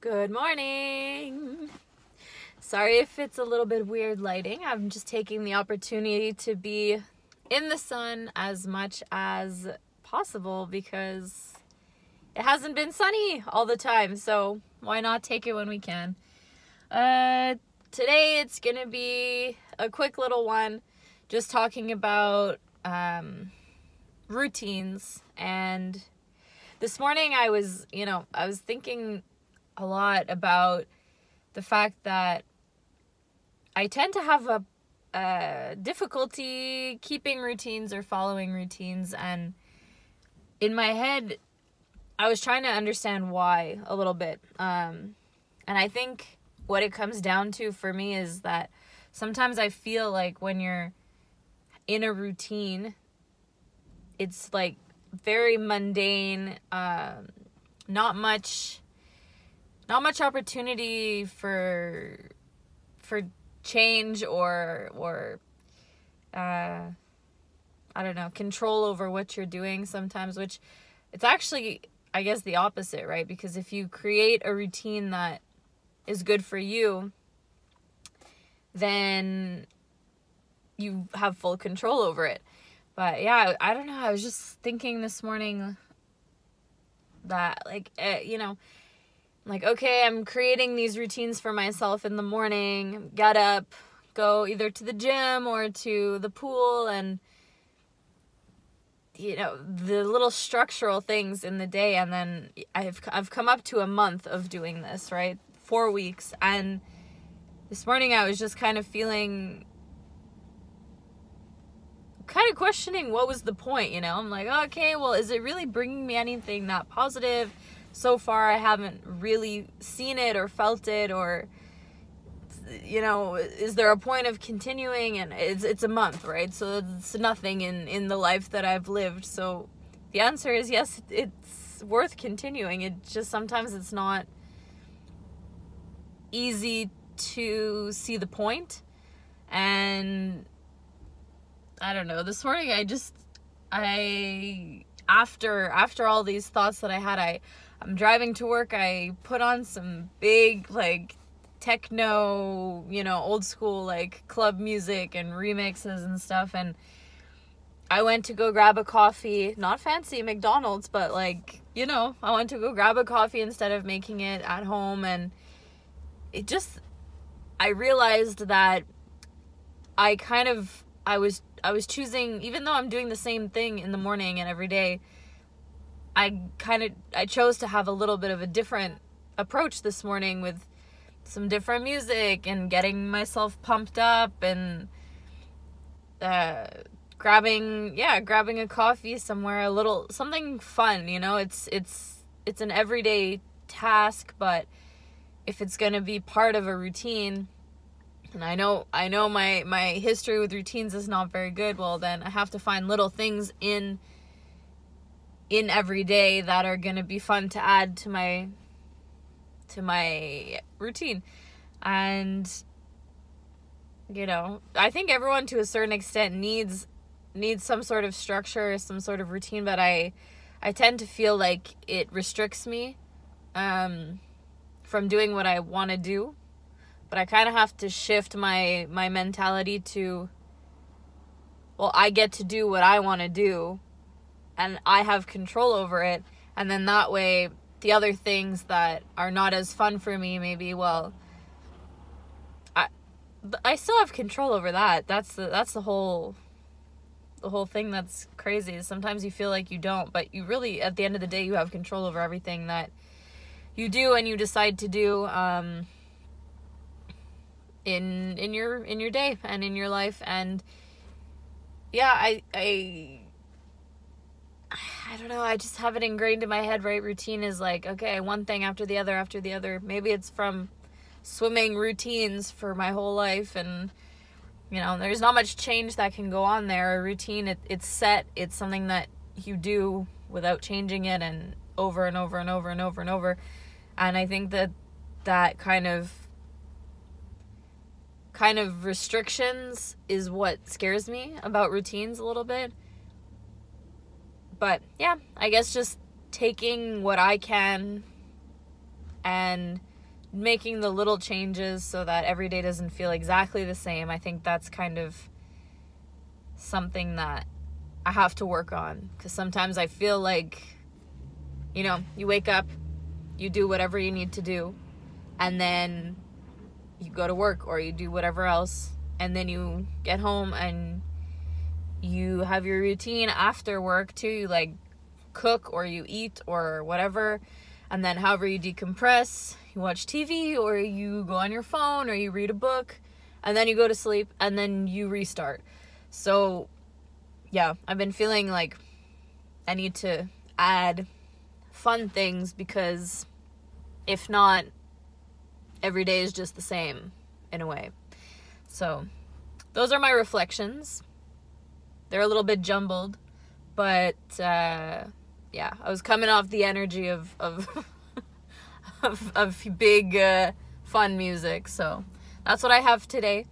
Good morning. Sorry if it's a little bit weird lighting. I'm just taking the opportunity to be in the sun as much as possible because it hasn't been sunny all the time. So why not take it when we can? Uh, today it's gonna be a quick little one, just talking about um, routines. And this morning I was, you know, I was thinking a lot about the fact that I tend to have a, a difficulty keeping routines or following routines and in my head I was trying to understand why a little bit. Um, and I think what it comes down to for me is that sometimes I feel like when you're in a routine, it's like very mundane, um, not much not much opportunity for for change or or uh I don't know, control over what you're doing sometimes, which it's actually I guess the opposite, right? Because if you create a routine that is good for you, then you have full control over it. But yeah, I don't know. I was just thinking this morning that, like, uh, you know, like, okay, I'm creating these routines for myself in the morning, get up, go either to the gym or to the pool, and, you know, the little structural things in the day. And then I've, I've come up to a month of doing this, right? Four weeks. And this morning I was just kind of feeling kind of questioning what was the point, you know? I'm like, okay, well, is it really bringing me anything that positive? So far, I haven't really seen it or felt it, or, you know, is there a point of continuing? And it's, it's a month, right? So it's nothing in, in the life that I've lived. So the answer is yes, it's worth continuing. It just sometimes it's not easy to see the point and I don't know. This morning I just I after after all these thoughts that I had, I I'm driving to work. I put on some big like techno, you know, old school like club music and remixes and stuff and I went to go grab a coffee, not fancy McDonald's, but like, you know, I went to go grab a coffee instead of making it at home and it just I realized that I kind of I was I was choosing even though I'm doing the same thing in the morning and every day I kind of I chose to have a little bit of a different approach this morning with some different music and getting myself pumped up and uh grabbing yeah grabbing a coffee somewhere a little something fun you know it's it's it's an everyday task but if it's going to be part of a routine and I know I know my my history with routines is not very good. Well, then I have to find little things in in every day that are going to be fun to add to my to my routine. And you know, I think everyone to a certain extent needs needs some sort of structure, some sort of routine, but I I tend to feel like it restricts me um from doing what I want to do but I kind of have to shift my my mentality to well, I get to do what I want to do and I have control over it and then that way the other things that are not as fun for me maybe well I I still have control over that. That's the that's the whole the whole thing that's crazy. Sometimes you feel like you don't, but you really at the end of the day you have control over everything that you do and you decide to do um in in your in your day and in your life and yeah i i i don't know i just have it ingrained in my head right? Routine is like okay one thing after the other after the other. Maybe it's from swimming routines for my whole life and you know there's not much change that can go on there. A routine it, it's set it's something that you do without changing it and over and over and over and over and over. And i think that that kind of kind of restrictions is what scares me about routines a little bit. But yeah, I guess just taking what I can and making the little changes so that every day doesn't feel exactly the same. I think that's kind of something that I have to work on because sometimes I feel like, you know, you wake up, you do whatever you need to do, and then you go to work or you do whatever else, and then you get home and you have your routine after work too. You like cook or you eat or whatever, and then however you decompress, you watch TV or you go on your phone or you read a book, and then you go to sleep and then you restart. So, yeah, I've been feeling like I need to add fun things because if not, every day is just the same in a way. So, those are my reflections. They're a little bit jumbled, but uh, yeah, I was coming off the energy of of of, of big uh, fun music. So that's what I have today,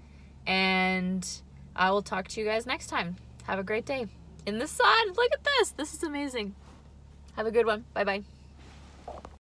and I will talk to you guys next time. Have a great day. In the sun, look at this. This is amazing. Have a good one. Bye bye.